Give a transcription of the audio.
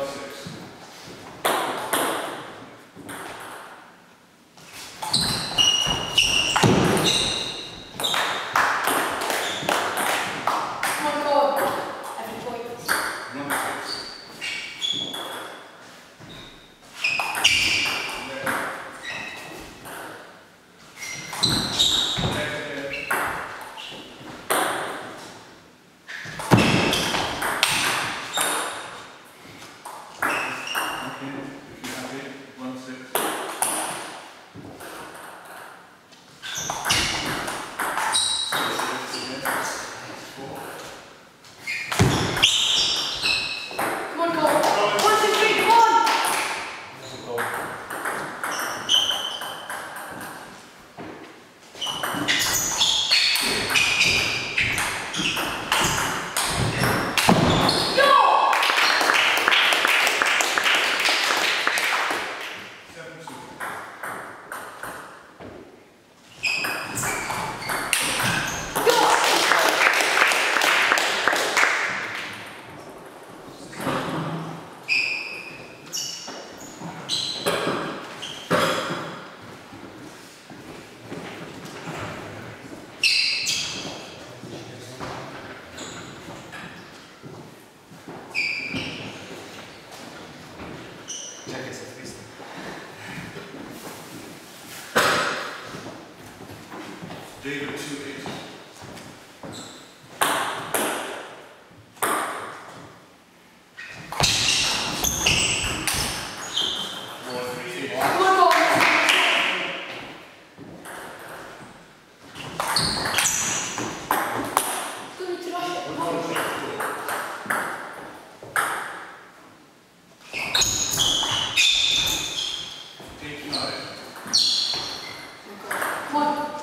L6. David Two Come on.